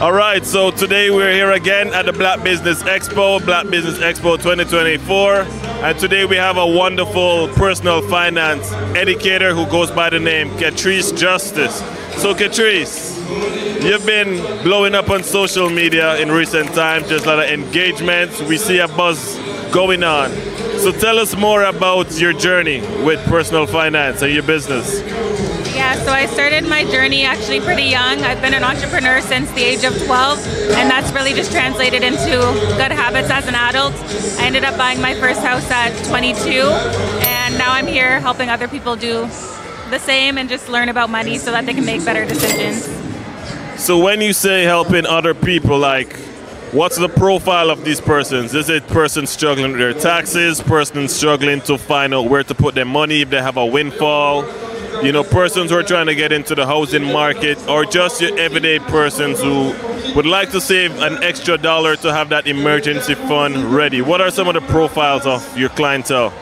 All right, so today we're here again at the Black Business Expo, Black Business Expo 2024. And today we have a wonderful personal finance educator who goes by the name Katrice Justice. So, Katrice, you've been blowing up on social media in recent times. just a lot of engagements. We see a buzz going on. So, tell us more about your journey with personal finance and your business. Yeah, so I started my journey actually pretty young. I've been an entrepreneur since the age of 12, and that's really just translated into good habits as an adult. I ended up buying my first house at 22, and now I'm here helping other people do the same and just learn about money so that they can make better decisions. So, when you say helping other people, like, what's the profile of these persons? Is it persons struggling with their taxes, persons struggling to find out where to put their money if they have a windfall? You know, persons who are trying to get into the housing market, or just your everyday persons who would like to save an extra dollar to have that emergency fund ready? What are some of the profiles of your clientele?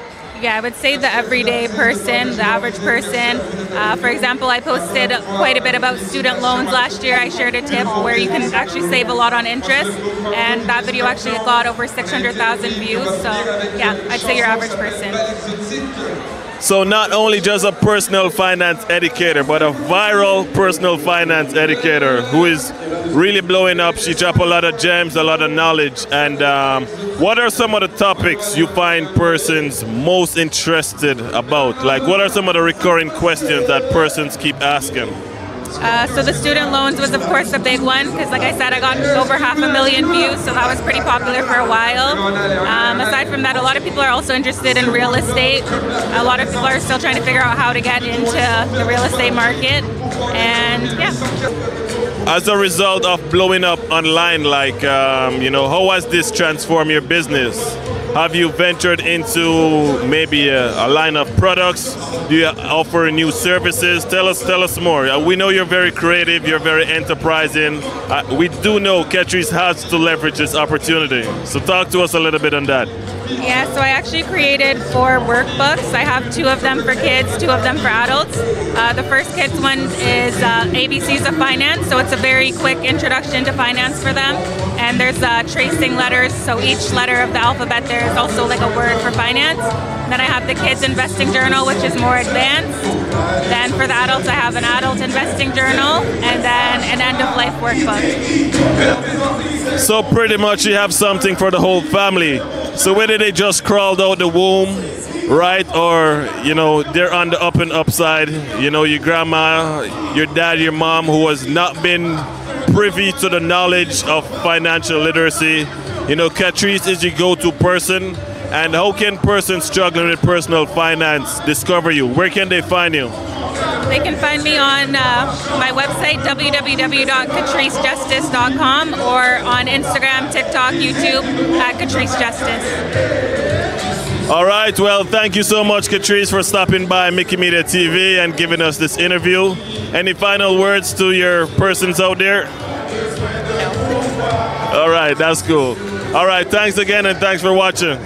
Yeah, I would say the everyday person, the average person. Uh, for example, I posted quite a bit about student loans last year. I shared a tip where you can actually save a lot on interest, and that video actually got over 600,000 views. So, yeah, I'd say your average person. So not only just a personal finance educator, but a viral personal finance educator who is really blowing up. She dropped a lot of gems, a lot of knowledge. And um, what are some of the topics you find persons most interested about? Like, what are some of the recurring questions that persons keep asking? Uh, so the student loans was of course a big one because like I said I got over half a million views so that was pretty popular for a while. Um, aside from that a lot of people are also interested in real estate. A lot of people are still trying to figure out how to get into the real estate market and yeah. As a result of blowing up online, like, um, you know, how has this transformed your business? Have you ventured into maybe a, a, line of products? Do you offer new services? Tell us, tell us more. Uh, we know you're very creative, you're very enterprising. Uh, we do know Katrice has to leverage this opportunity. So talk to us a little bit on that. Yeah, so I actually created four workbooks. I have two of them for kids, two of them for adults. Uh, the first kids one is uh, ABCs of Finance, so it's a very quick introduction to finance for them. And there's uh, tracing letters, so each letter of the alphabet there is also like a word for finance. Then I have the kids investing journal, which is more advanced. Then for the adults, I have an adult investing journal, and then an end of life workbook. So pretty much you have something for the whole family. So whether they just crawled out the womb, right, or you know they're on the up and upside, you know your grandma, your dad, your mom, who has not been privy to the knowledge of financial literacy, you know Katrice is your go-to person. And how can persons struggling with personal finance discover you? Where can they find you? They can find me on uh, my website, www.katricejustice.com, or on Instagram, TikTok, YouTube at Katrice Justice. All right. Well, thank you so much, Katrice, for stopping by Micky Media TV and giving us this interview. Any final words to your persons out there? All right. That's cool. All right. Thanks again, and thanks for watching.